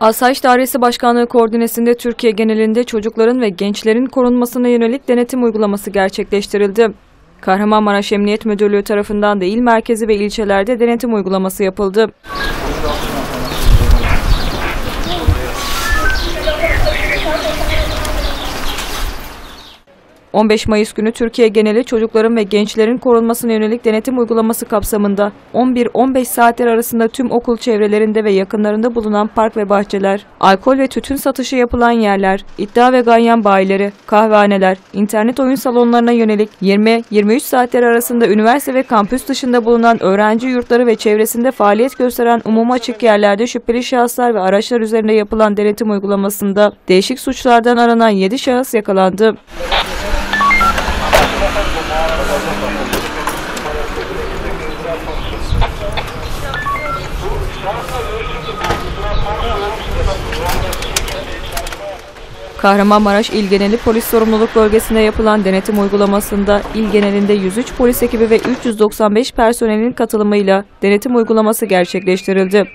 Asayiş Dairesi Başkanlığı koordinesinde Türkiye genelinde çocukların ve gençlerin korunmasına yönelik denetim uygulaması gerçekleştirildi. Kahramanmaraş Emniyet Müdürlüğü tarafından da il merkezi ve ilçelerde denetim uygulaması yapıldı. ...15 Mayıs günü Türkiye geneli çocukların ve gençlerin korunmasına yönelik denetim uygulaması kapsamında 11-15 saatler arasında tüm okul çevrelerinde ve yakınlarında bulunan park ve bahçeler, alkol ve tütün satışı yapılan yerler, iddia ve ganyan bayileri, kahvehaneler, internet oyun salonlarına yönelik 20-23 saatler arasında üniversite ve kampüs dışında bulunan öğrenci yurtları ve çevresinde faaliyet gösteren umuma açık yerlerde şüpheli şahıslar ve araçlar üzerinde yapılan denetim uygulamasında değişik suçlardan aranan 7 şahıs yakalandı. Kahramanmaraş İl Geneli Polis Sorumluluk Bölgesi'nde yapılan denetim uygulamasında il genelinde 103 polis ekibi ve 395 personelin katılımıyla denetim uygulaması gerçekleştirildi.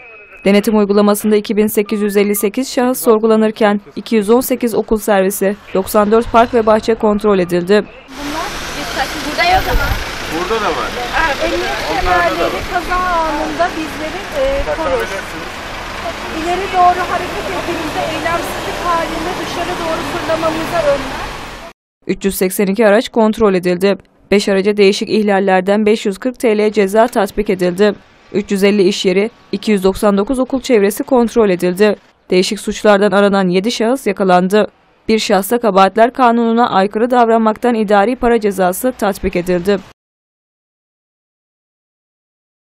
Denetim uygulamasında 2858 şahıs sorgulanırken 218 okul servisi, 94 park ve bahçe kontrol edildi. Burada yok ama. Burada da var. Emniyet kemerleri kaza anında bizleri e, korur. İleri doğru hareket ettiğimizde eylemsizlik halinde dışarı doğru fırlamamıza önler. 382 araç kontrol edildi. 5 araca değişik ihlallerden 540 TL ceza tatbik edildi. 350 iş yeri, 299 okul çevresi kontrol edildi. Değişik suçlardan aranan 7 şahıs yakalandı. Bir şahsa kabahatler kanununa aykırı davranmaktan idari para cezası tatbik edildi.